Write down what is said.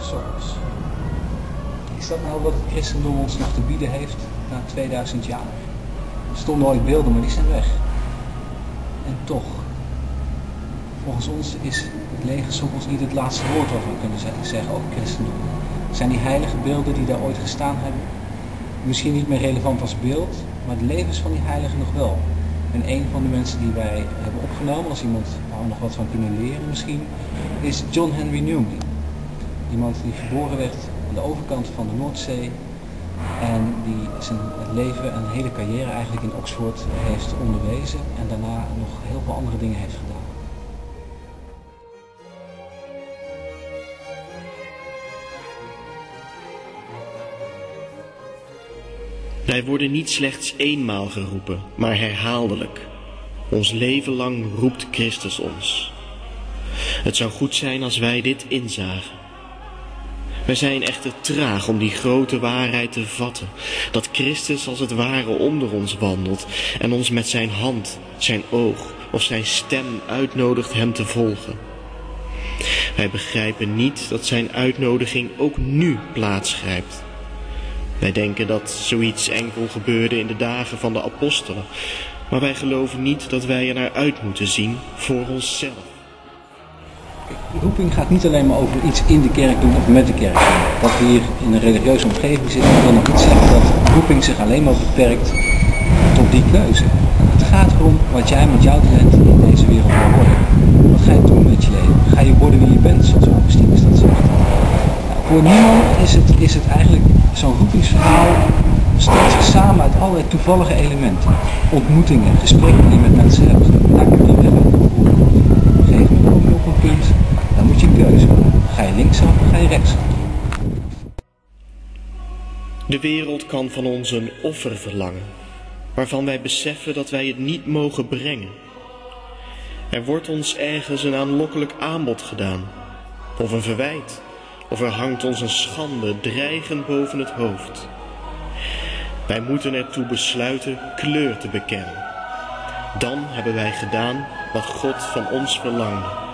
Sokkels. Is dat nou wat het christendom ons nog te bieden heeft na 2000 jaar? Er stonden ooit beelden, maar die zijn weg. En toch, volgens ons is het lege niet het laatste woord wat we kunnen zeggen over christendom. Zijn die heilige beelden die daar ooit gestaan hebben, misschien niet meer relevant als beeld, maar de levens van die heiligen nog wel. En een van de mensen die wij hebben opgenomen, als iemand waar we nog wat van kunnen leren misschien, is John Henry Newman. Iemand die geboren werd aan de overkant van de Noordzee en die zijn leven en hele carrière eigenlijk in Oxford heeft onderwezen en daarna nog heel veel andere dingen heeft gedaan. Wij worden niet slechts eenmaal geroepen, maar herhaaldelijk. Ons leven lang roept Christus ons. Het zou goed zijn als wij dit inzagen. Wij zijn echter traag om die grote waarheid te vatten, dat Christus als het ware onder ons wandelt en ons met zijn hand, zijn oog of zijn stem uitnodigt hem te volgen. Wij begrijpen niet dat zijn uitnodiging ook nu plaatsgrijpt. Wij denken dat zoiets enkel gebeurde in de dagen van de apostelen, maar wij geloven niet dat wij er naar uit moeten zien voor onszelf. Roeping gaat niet alleen maar over iets in de kerk doen of met de kerk doen. Dat we hier in een religieuze omgeving zitten, wil nog niet zeggen dat roeping zich alleen maar beperkt tot die keuze. Het gaat erom wat jij met jouw talent in deze wereld wil worden. Wat ga je doen met je leven? Ga je worden wie je bent, zoals Augustinus dat zegt? Nou, voor niemand is het, is het eigenlijk zo'n roepingsverhaal stelt zich samen uit allerlei toevallige elementen. Ontmoetingen, gesprekken die je met mensen hebt. Daar kun je hebben. Op een gegeven moment kom je op een punt, dan moet je een keuze maken. Ga je linksaf of ga je rechtsaf? De wereld kan van ons een offer verlangen, waarvan wij beseffen dat wij het niet mogen brengen. Er wordt ons ergens een aanlokkelijk aanbod gedaan, of een verwijt, of er hangt ons een schande dreigend boven het hoofd. Wij moeten ertoe besluiten kleur te bekennen. Dan hebben wij gedaan wat God van ons verlangde.